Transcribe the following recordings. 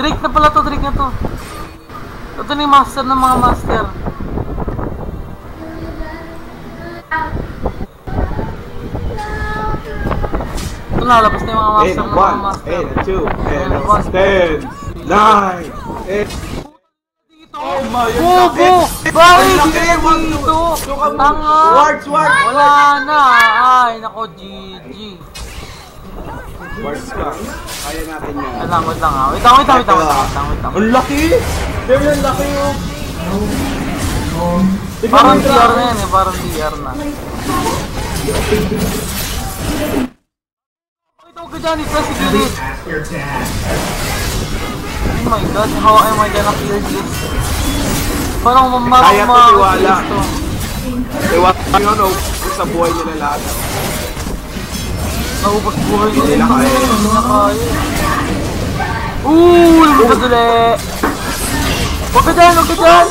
Drake na pala to, Drake na to. Ito na yung master ng mga master. Ito lalabas na yung mga master ng mga master. and two, And one. ten, nine, eight. Oh my Bobo! Bakit hindi dito? Wards! Wala na! Ay, nako, GG. Wards ka. Kaya natin yan. Wait lang, wait lang ha. Wait lang, wait lang, wait lang, wait lang, wait lang. Ang laki! Damn, ang laki oh! Tignan mo Parang drama. na yan eh, parang DR na. Ito ka dyan, ito si Gilid. Oh my god, how am I gonna clear this? Parang mamang Kaya to, tiwala. ko yun, oh. Sa buhay nila lahat. Oh. Naubos buhay nila. Hindi na kaya. Hindi na kaya. Ooh, lumabas ulit. Huwag ka dyan, huwag ka dyan.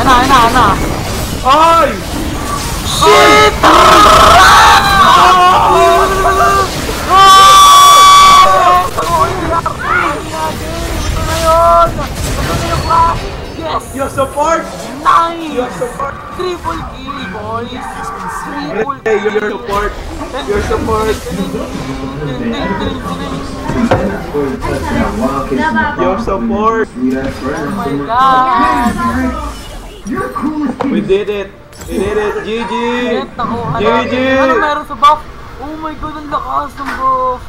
Ayan na, ayan na, ayan na. Ay! Shit! Yes! Your support! Nice! Your support! Triple kill, boys! Hey, your support! Your support! Your support! Oh my god! We did it! We did it! GG! GG! Ano meron sa buff? Oh my god, ang lakas ng buff!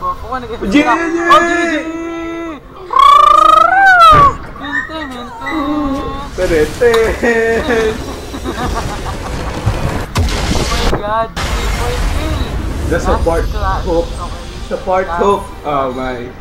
Buff. Ako nag GG! Oh, GG! Mente, mente! Perete! Oh my god, triple kill! The support Last class. hook. Okay. Support hook! Oh my.